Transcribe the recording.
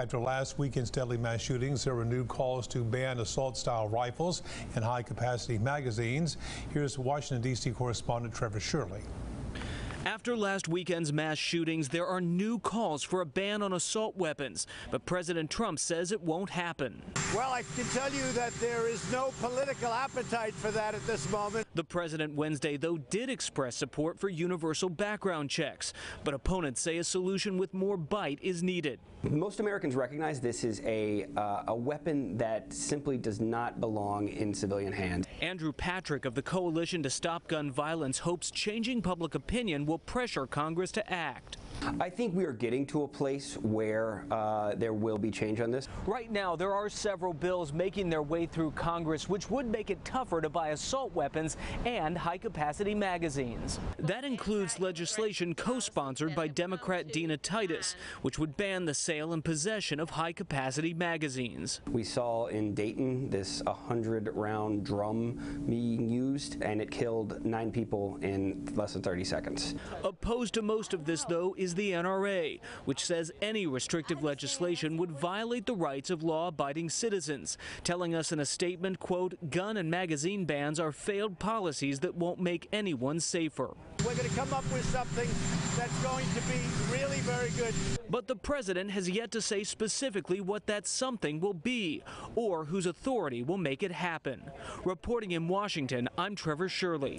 After last weekend's deadly mass shootings, there were new calls to ban assault style rifles and high capacity magazines. Here's Washington, D.C. correspondent Trevor Shirley. After last weekend's mass shootings, there are new calls for a ban on assault weapons, but President Trump says it won't happen. Well, I can tell you that there is no political appetite for that at this moment. The president Wednesday, though, did express support for universal background checks, but opponents say a solution with more bite is needed. Most Americans recognize this is a, uh, a weapon that simply does not belong in civilian hands. Andrew Patrick of the Coalition to Stop Gun Violence hopes changing public opinion will pressure Congress to act. I think we are getting to a place where uh, there will be change on this. Right now, there are several bills making their way through Congress which would make it tougher to buy assault weapons and high capacity magazines. That includes legislation co sponsored by Democrat Dina Titus, which would ban the sale and possession of high capacity magazines. We saw in Dayton this 100 round drum being used, and it killed nine people in less than 30 seconds. Opposed to most of this, though, is the NRA, which says any restrictive legislation would violate the rights of law-abiding citizens, telling us in a statement, quote, gun and magazine bans are failed policies that won't make anyone safer. We're going to come up with something that's going to be really very good. But the president has yet to say specifically what that something will be or whose authority will make it happen. Reporting in Washington, I'm Trevor Shirley.